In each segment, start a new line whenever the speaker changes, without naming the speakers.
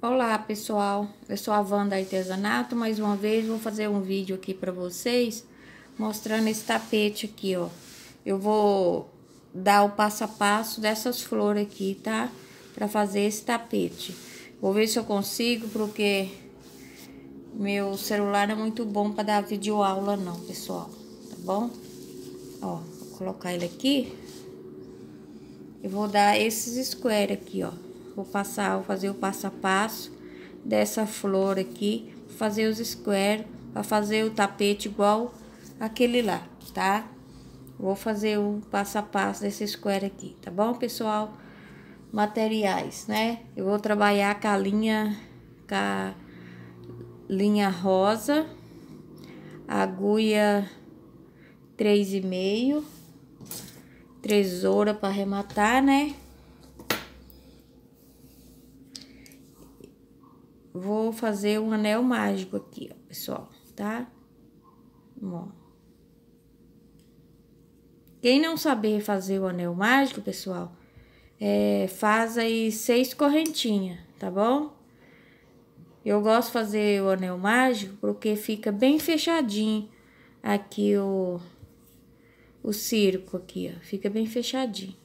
Olá pessoal, eu sou a Wanda Artesanato, mais uma vez vou fazer um vídeo aqui para vocês mostrando esse tapete aqui, ó. Eu vou dar o passo a passo dessas flores aqui, tá? Para fazer esse tapete. Vou ver se eu consigo, porque meu celular não é muito bom para dar vídeo aula não, pessoal, tá bom? Ó, vou colocar ele aqui. Eu vou dar esses square aqui, ó. Vou passar, vou fazer o passo a passo dessa flor aqui, fazer os square, para fazer o tapete igual aquele lá, tá? Vou fazer o passo a passo desse square aqui, tá bom, pessoal? Materiais, né? Eu vou trabalhar com a linha, com a linha rosa, agulha três e meio, tesoura para arrematar, né? Vou fazer um anel mágico aqui, ó, pessoal, tá? Ó. Quem não saber fazer o anel mágico, pessoal, é, faz aí seis correntinhas, tá bom? Eu gosto de fazer o anel mágico porque fica bem fechadinho aqui o, o circo aqui, ó, fica bem fechadinho.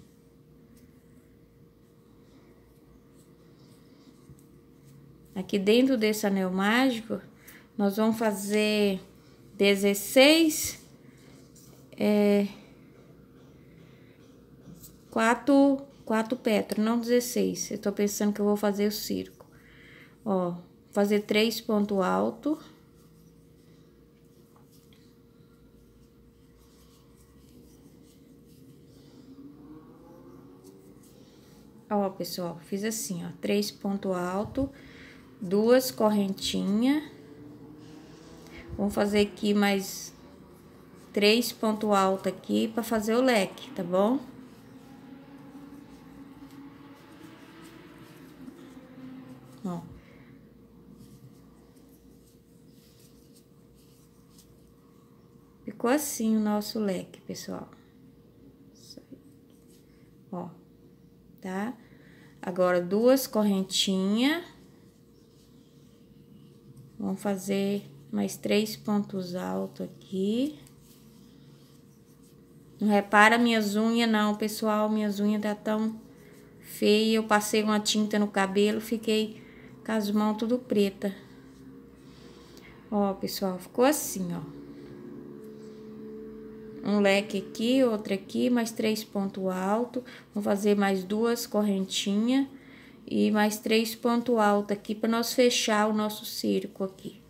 Aqui dentro desse anel mágico, nós vamos fazer 16, é, quatro, quatro pétalas, não 16. Eu tô pensando que eu vou fazer o circo. Ó, fazer três pontos altos. Ó, pessoal, fiz assim, ó, três pontos altos duas correntinhas. Vamos fazer aqui mais três pontos altos aqui para fazer o leque, tá bom? Ó. Ficou assim o nosso leque, pessoal. Ó, tá? Agora, duas correntinhas. Vamos fazer mais três pontos altos aqui. Não repara minhas unhas não, pessoal. Minhas unhas tá tão feia. Eu passei uma tinta no cabelo, fiquei com as mãos tudo preta. Ó, pessoal, ficou assim, ó. Um leque aqui, outro aqui, mais três pontos altos. Vamos fazer mais duas correntinhas e mais três pontos altos aqui para nós fechar o nosso círculo aqui.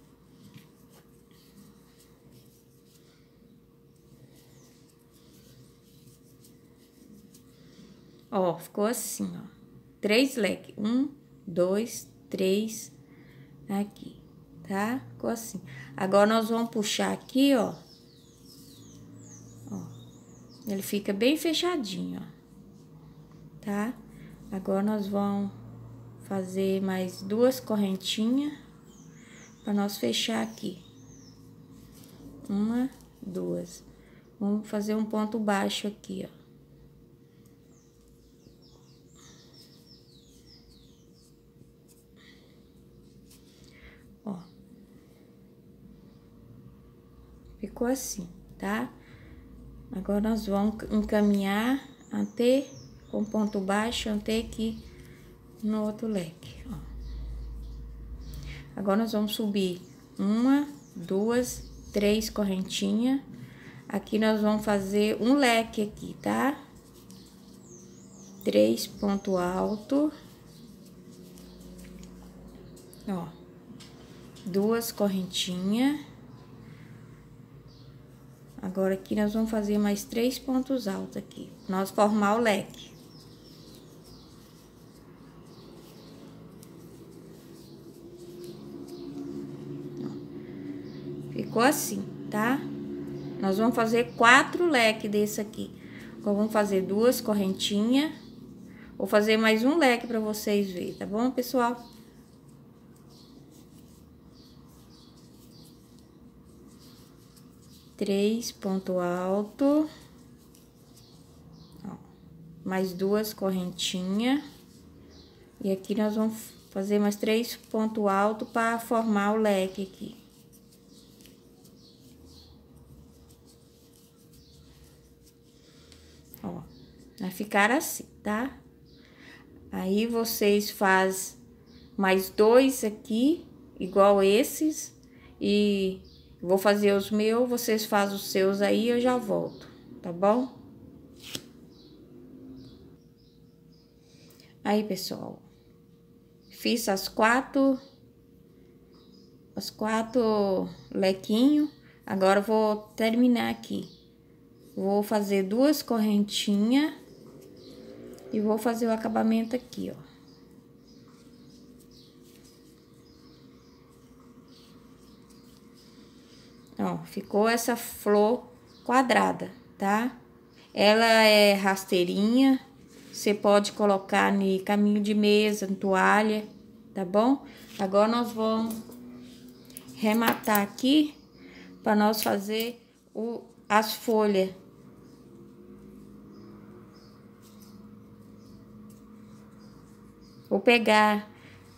Ó, ficou assim, ó. Três leques. Um, dois, três, aqui, tá? Ficou assim. Agora, nós vamos puxar aqui, ó. Ó. Ele fica bem fechadinho, ó. Tá? Agora, nós vamos fazer mais duas correntinhas para nós fechar aqui. Uma, duas. Vamos fazer um ponto baixo aqui, ó. Ó. Ficou assim, tá? Agora, nós vamos encaminhar até com ponto baixo até aqui no outro leque, ó. Agora, nós vamos subir uma, duas, três correntinhas. Aqui, nós vamos fazer um leque aqui, tá? Três ponto alto. Ó. Duas correntinhas. Agora, aqui, nós vamos fazer mais três pontos altos aqui. Nós formar o leque. Ficou assim, tá? Nós vamos fazer quatro leques desse aqui. Agora, vamos fazer duas correntinhas. Vou fazer mais um leque para vocês verem, tá bom, pessoal? Três ponto alto. Ó, mais duas correntinhas. E aqui nós vamos Fazer mais três pontos altos para formar o leque aqui. Ó, vai ficar assim, tá? Aí vocês faz mais dois aqui, igual esses, e vou fazer os meus, vocês fazem os seus aí, eu já volto, tá bom? Aí, pessoal, fiz as quatro, as quatro lequinhos, agora vou terminar aqui. Vou fazer duas correntinhas e vou fazer o acabamento aqui, ó. Ó, ficou essa flor quadrada, tá? Ela é rasteirinha, você pode colocar no caminho de mesa, em toalha, tá bom? Agora nós vamos rematar aqui para nós fazer o, as folhas. Vou pegar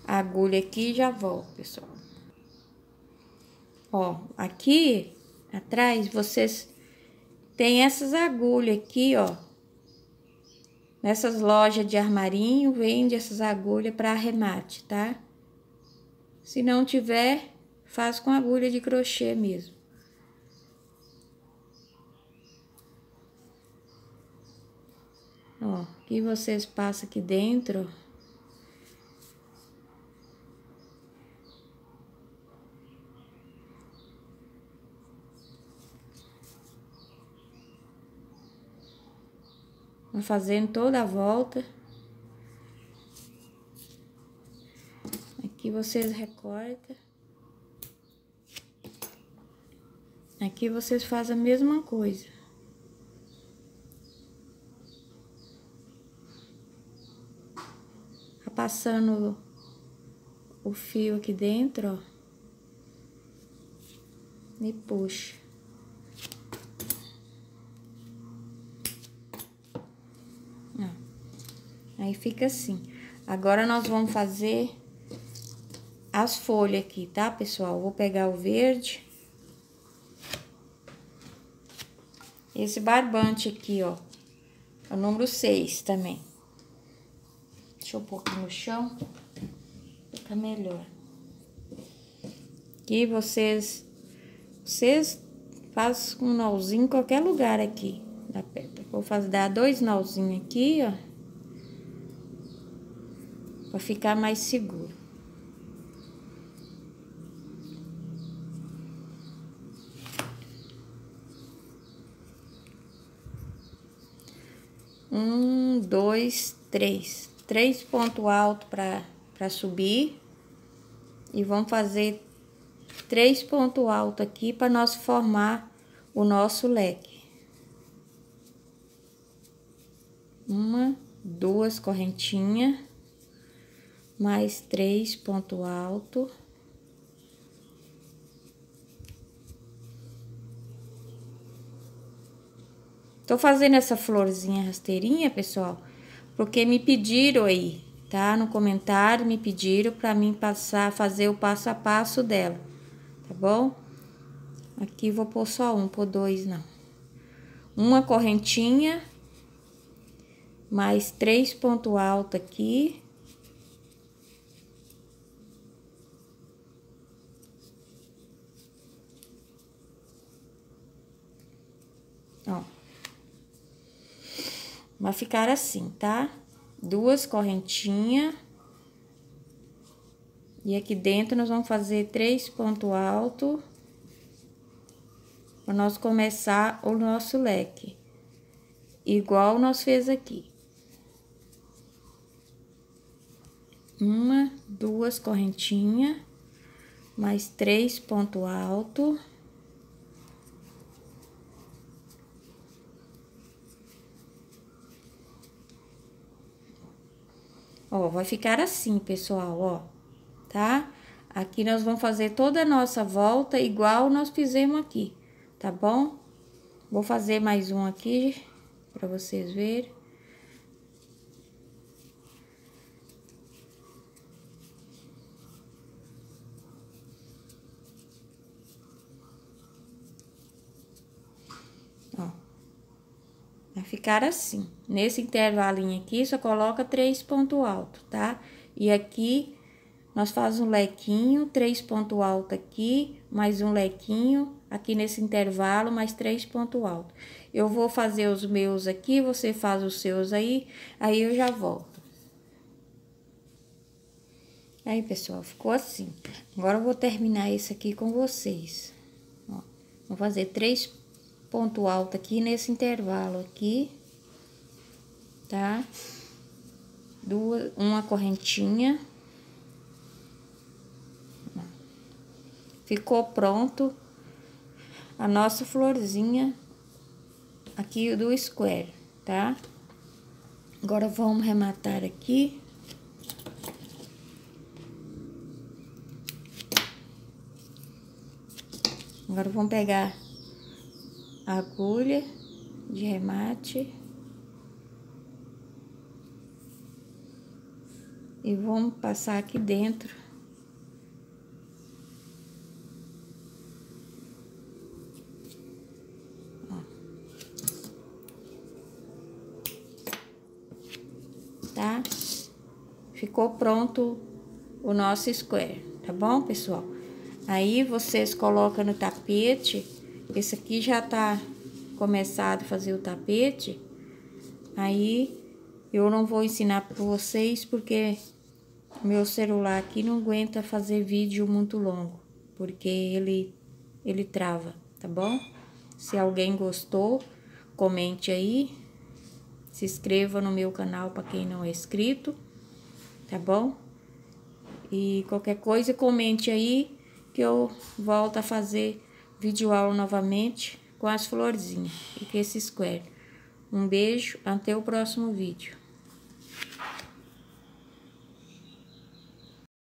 a agulha aqui e já volto, pessoal. Ó, aqui atrás vocês tem essas agulhas aqui, ó. Nessas lojas de armarinho, vende essas agulhas para arremate, tá? Se não tiver, faz com agulha de crochê mesmo. Ó, aqui vocês passam aqui dentro, Vou fazendo toda a volta. Aqui vocês recortam. Aqui vocês fazem a mesma coisa. Tá passando o fio aqui dentro, ó. E puxa. Aí fica assim. Agora, nós vamos fazer as folhas aqui, tá, pessoal? Vou pegar o verde. Esse barbante aqui, ó. É o número 6 também. Deixa eu pôr aqui no chão. Fica melhor. Aqui vocês... Vocês fazem um nozinho em qualquer lugar aqui da pedra. Vou fazer, dar dois nozinhos aqui, ó para ficar mais seguro. Um, dois, três. Três pontos altos para subir. E vamos fazer três pontos altos aqui para nós formar o nosso leque. Uma, duas correntinhas mais três ponto alto. Tô fazendo essa florzinha rasteirinha, pessoal, porque me pediram aí, tá? No comentário me pediram para mim passar, fazer o passo a passo dela, tá bom? Aqui vou pôr só um, por dois não. Uma correntinha, mais três ponto alto aqui. Ó. Vai ficar assim, tá? Duas correntinhas. E aqui dentro nós vamos fazer três pontos altos. Para nós começar o nosso leque. Igual nós fez aqui. Uma, duas correntinhas. Mais três pontos altos. Ó, vai ficar assim, pessoal, ó, tá? Aqui nós vamos fazer toda a nossa volta igual nós fizemos aqui, tá bom? Vou fazer mais um aqui para vocês verem. Ficar assim. Nesse intervalinho aqui, só coloca três pontos altos, tá? E aqui, nós faz um lequinho, três pontos altos aqui, mais um lequinho, aqui nesse intervalo, mais três pontos altos. Eu vou fazer os meus aqui, você faz os seus aí, aí eu já volto. Aí, pessoal, ficou assim. Agora, eu vou terminar esse aqui com vocês. Ó, vou fazer três ponto alto aqui nesse intervalo aqui, tá? Duas, uma correntinha. Ficou pronto a nossa florzinha aqui do square, tá? Agora, vamos rematar aqui. Agora, vamos pegar agulha de remate. E vamos passar aqui dentro. Tá? Ficou pronto o nosso square, tá bom, pessoal? Aí, vocês colocam no tapete esse aqui já tá começado a fazer o tapete. Aí, eu não vou ensinar para vocês porque meu celular aqui não aguenta fazer vídeo muito longo, porque ele ele trava, tá bom? Se alguém gostou, comente aí. Se inscreva no meu canal para quem não é inscrito, tá bom? E qualquer coisa, comente aí que eu volto a fazer vídeo aula novamente com as florzinhas e com esse square. Um beijo, até o próximo vídeo.